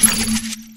you